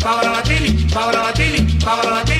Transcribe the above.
Pablo Martini, Pablo Martini, Pablo Martini.